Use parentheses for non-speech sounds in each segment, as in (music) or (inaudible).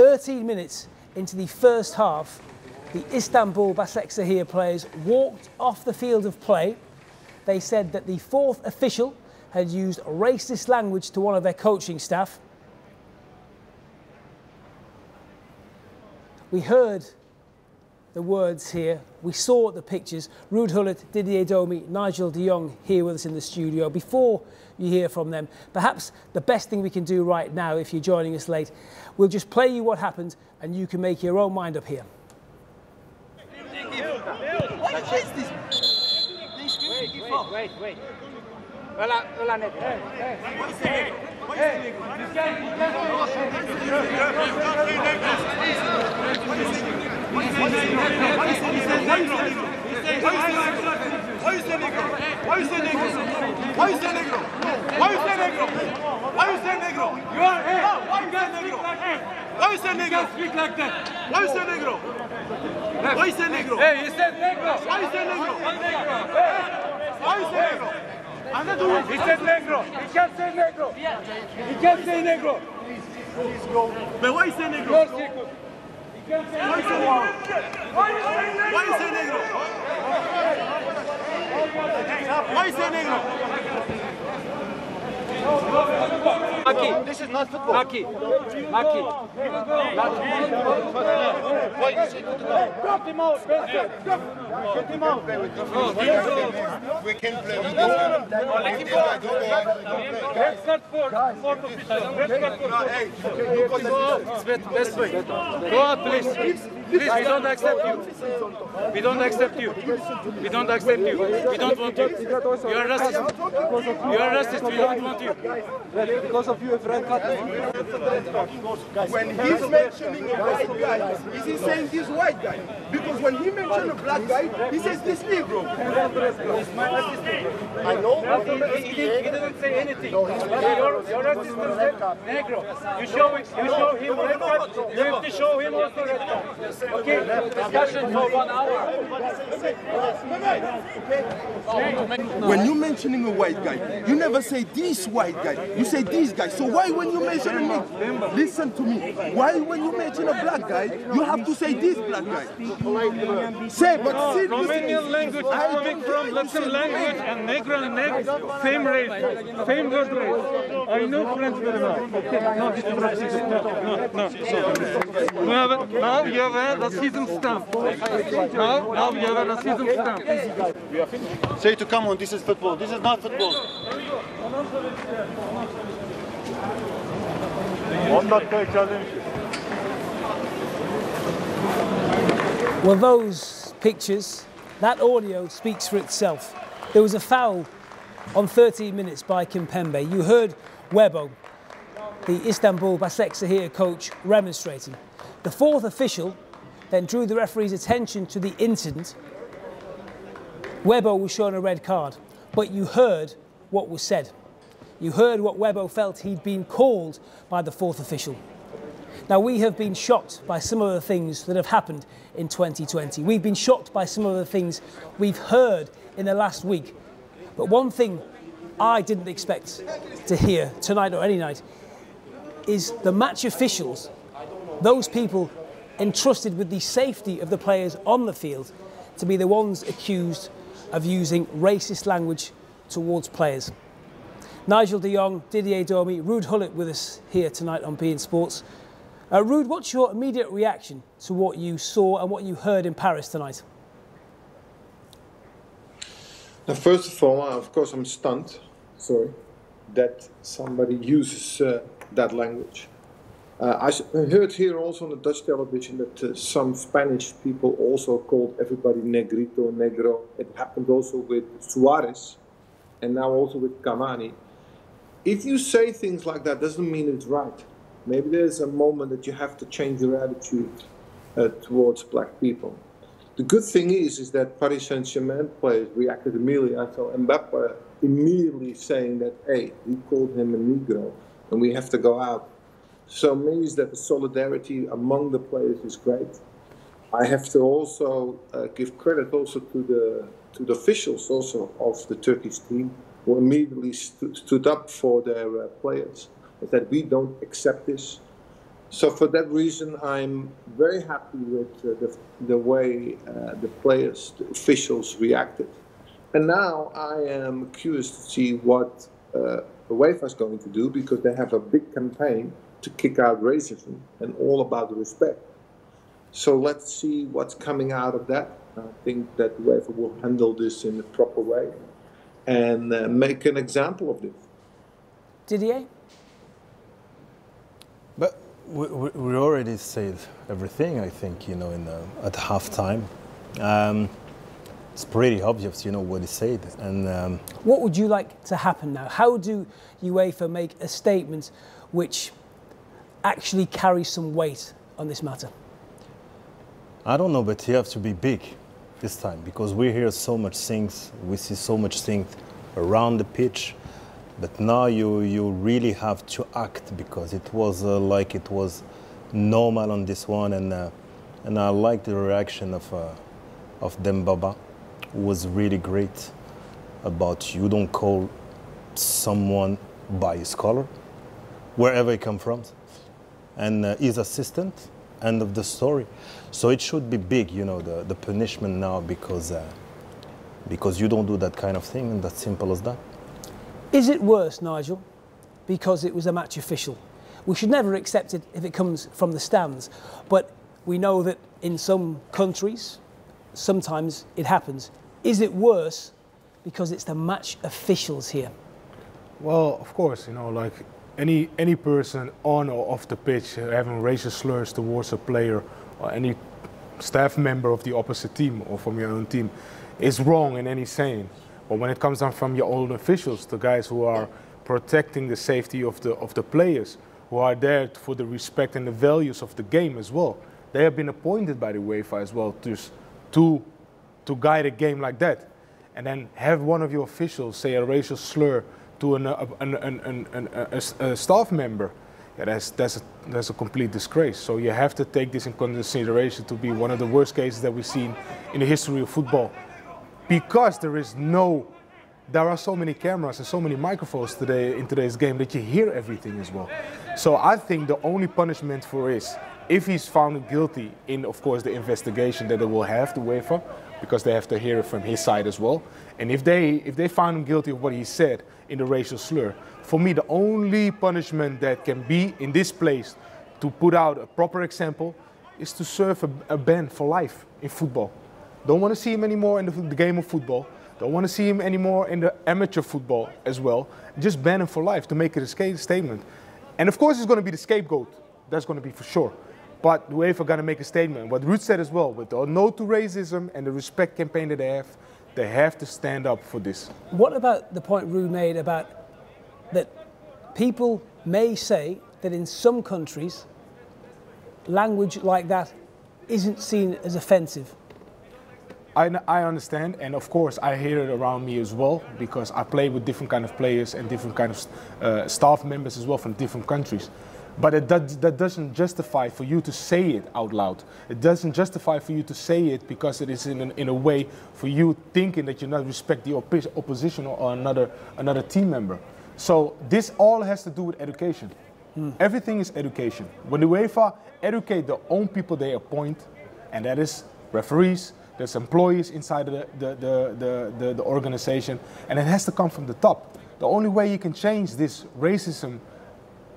13 minutes into the first half, the Istanbul Basaksehir players walked off the field of play. They said that the fourth official had used racist language to one of their coaching staff. We heard the words here. We saw the pictures. Ruud Gullit, Didier Domi, Nigel de Jong here with us in the studio. Before you hear from them, perhaps the best thing we can do right now, if you're joining us late, we'll just play you what happened and you can make your own mind up here. Wait, wait, wait. Negro? He can't say negro. Say negro. Please go. But why that negro? Why is that negro? Why is that negro? Why is that negro? Maki, this is not football. Maki, Maki. Why you say good Cut him out, Cut him out. We can play with this. Let him go. Red card for fourth official. Red card for Hey, you got the Svet, best way. Go out, please. Please, we don't accept you. We don't accept you. We don't accept you. We don't want you. You are racist. You are racist. We don't want you. Because of you, a friend cut When he's mentioning a white guy, is he saying this white guy? Because when he mentioned a black guy, he says this Negro. I know. He, he, didn't, he didn't say anything. Your, your racist said negro. You show it. You show him red card. You have to show him also red card. Okay. Discussion for one hour. When you're mentioning a white guy, you never say this white guy. You say this guy. So why when you mention a nigger, listen to me. Why when you mention a black guy, you have to say this black guy? Say, but see, Romanian language is coming from Latin language and Negro and Negro, same race, same word race. I know French very well. No, this is racism. No, no, no. Now, now you have a racism stamp. Now, now you have a racism stamp. Say to come on, this is football. This is not football. 10 dakika içerideymiş. Well, those pictures, that audio speaks for itself. There was a foul on 13 minutes by Kimpembe. You heard Webo, the Istanbul Basaksehir coach, remonstrating. The fourth official then drew the referee's attention to the incident. Webo was shown a red card, but you heard what was said. You heard what Webo felt he'd been called by the fourth official. Now, we have been shocked by some of the things that have happened in 2020. We've been shocked by some of the things we've heard in the last week. But one thing I didn't expect to hear tonight or any night is the match officials, those people entrusted with the safety of the players on the field, to be the ones accused of using racist language towards players. Nigel de Jong, Didier Domi, Ruud Gullit with us here tonight on beIN Sports. Uh, Ruud, what's your immediate reaction to what you saw and what you heard in Paris tonight? Now, first of all, of course, I'm stunned. Sorry, that somebody uses uh, that language. Uh, I heard here also on the Dutch television that uh, some Spanish people also called everybody negrito, negro. It happened also with Suarez, and now also with Cavani. If you say things like that, doesn't mean it's right. Maybe there's a moment that you have to change your attitude uh, towards black people. The good thing is, is that Paris Saint-Germain players reacted immediately. Saw Mbappe immediately saying that, hey, we called him a Negro, and we have to go out. So means that the solidarity among the players is great. I have to also uh, give credit also to the to the officials also of the Turkish team who immediately stu- stood up for their uh, players. and That we don't accept this. So for that reason, I'm very happy with uh, the, the way uh, the players, the officials reacted. And now I am curious to see what uh, UEFA is going to do because they have a big campaign to kick out racism and all about respect. So let's see what's coming out of that. I think that UEFA will handle this in a proper way and uh, make an example of this. Didier? But we, we we already said everything, I think, you know, in the, at halftime. Um, it's pretty obvious, you know, what he said. And um, What would you like to happen now? How do UEFA make a statement which actually carries some weight on this matter? I don't know, but you have to be big this time because we hear so much things, we see so much things around the pitch. But now you, you really have to act because it was uh, like it was normal on this one. And, uh, and I like the reaction of, uh, of Demba Ba, who was really great about you don't call someone by his color, wherever he comes from. And uh, his assistant, end of the story. So it should be big, you know, the, the punishment now because, uh, because you don't do that kind of thing and that's simple as that. Is it worse, Nigel, because it was a match official? We should never accept it if it comes from the stands, but we know that in some countries, sometimes it happens. Is it worse because it's the match officials here? Well, of course, you know, like any any person on or off the pitch having racial slurs towards a player or any staff member of the opposite team or from your own team is wrong in any saying. But when it comes down from your own officials, the guys who are protecting the safety of the of the players, who are there for the respect and the values of the game as well, they have been appointed by the UEFA as well to to to guide a game like that, and then have one of your officials say a racial slur to an, an, an, an, a, a- staff member, yeah, that's, that's, a, that's a complete disgrace. So you have to take this in consideration to be one of the worst cases that we've seen in the history of football. Because there is no, there are so many cameras and so many microphones today in today's game that you hear everything as well. So I think the only punishment for is if he's found guilty in, of course, the investigation that they will have the UEFA, because they have to hear it from his side as well. And if they if they find him guilty of what he said in the racial slur, for me the only punishment that can be in this place to put out a proper example is to serve a, a ban for life in football. Don't want to see him anymore in the, the game of football. Don't want to see him anymore in the amateur football as well. Just ban him for life to make it a statement. And of course, he's going to be the scapegoat. That's going to be for sure. But the UEFA got to make a statement. What Ruud said as well, with the no to racism and the respect campaign that they have, they have to stand up for this. What about the point Ruud made about that people may say that in some countries, language like that isn't seen as offensive? I, I understand, and of course I hear it around me as well because I play with different kind of players and different kind of uh, staff members as well from different countries. But it does, that doesn't justify for you to say it out loud. It doesn't justify for you to say it because it is in, an, in a way for you thinking that you not respect the oppi- opposition or another another team member. So this all has to do with education. Hmm. Everything is education. When the UEFA educate their own people they appoint, and that is referees, there's employees inside the, the, the, the, the organization, and it has to come from the top. The only way you can change this racism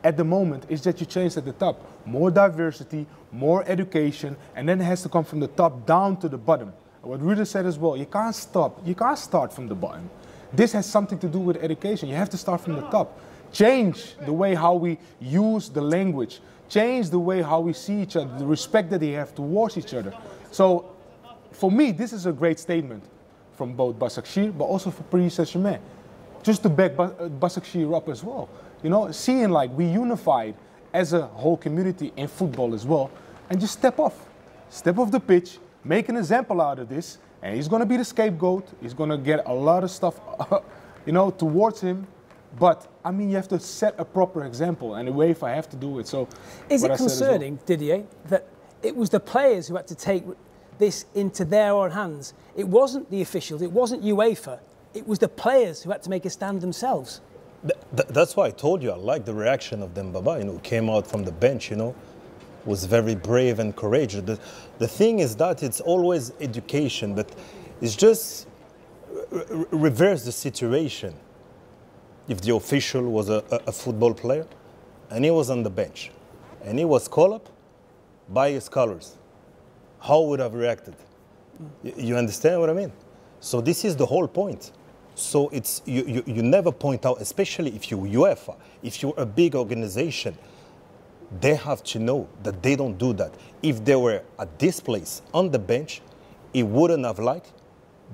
at the moment is that you change at the top. More diversity, more education, and then it has to come from the top down to the bottom. What Rudy said as well, you can't stop, you can't start from the bottom. This has something to do with education. You have to start from the top. Change the way how we use the language. Change the way how we see each other, the respect that we have towards each other. So for me, this is a great statement from both Basaksehir, but also for Paris Saint-Germain. Just to back Bas- Basaksehir up as well. You know, seeing like we unified as a whole community in football as well, and just step off. Step off the pitch, make an example out of this, and he's gonna be the scapegoat. He's gonna get a lot of stuff, (laughs) you know, towards him. But I mean, you have to set a proper example, and the UEFA have to do it. So, Is it as well. concerning, Didier, that it was the players who had to take this into their own hands? It wasn't the officials, it wasn't UEFA, it was the players who had to make a stand themselves. Th- th- that's why I told you I like the reaction of Demba Ba. You know, came out from the bench. You know, was very brave and courageous. The, the thing is that it's always education, but it's just re- re- reverse the situation. If the official was a, a, a football player and he was on the bench and he was called up by his colors, how would have reacted? You understand what I mean? So this is the whole point. So it's you, you, you never point out, especially if you're UEFA, if you're a big organization, they have to know that they don't do that. If they were at this place on the bench, he wouldn't have liked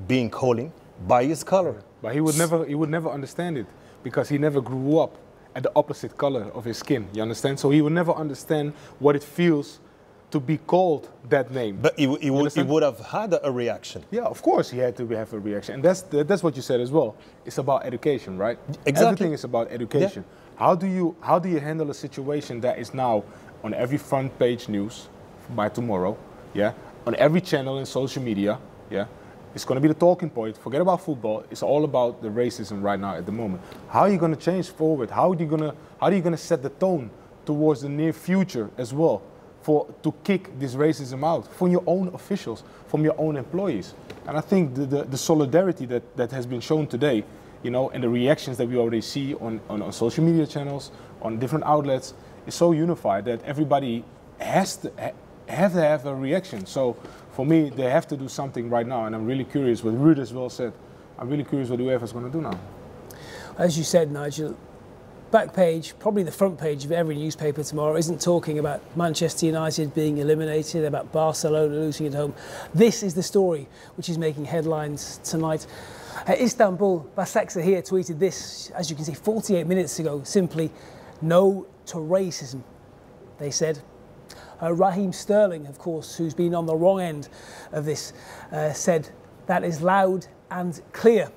being calling by his color. But he would never he would never understand it because he never grew up at the opposite color of his skin. You understand? So he would never understand what it feels to be called that name. But he, he, would, he would have had a reaction. Yeah, of course he had to have a reaction, and that's that's what you said as well. It's about education, right? Exactly. Everything is about education. How do you how do you handle a situation that is now on every front page news by tomorrow? Yeah, on every channel in social media. Yeah, it's going to be the talking point. Forget about football. It's all about the racism right now at the moment. How are you going to change forward? How are you going to how are you going to set the tone towards the near future as well? For to kick this racism out from your own officials, from your own employees. And I think the, the, the solidarity that, that has been shown today, you know, and the reactions that we already see on, on, on social media channels, on different outlets, is so unified that everybody has to ha, have to have a reaction. So for me, they have to do something right now, and I'm really curious what Ruud as well said. I'm really curious what UEFA is going to do now. As you said, Nigel, back page, probably the front page of every newspaper tomorrow, isn't talking about Manchester United being eliminated, about Barcelona losing at home. This is the story which is making headlines tonight. Uh, Istanbul Basaksehir tweeted this, as you can see, 48 minutes ago, simply, no to racism, they said. Uh, Raheem Sterling, of course, who's been on the wrong end of this, uh, said that is loud and clear.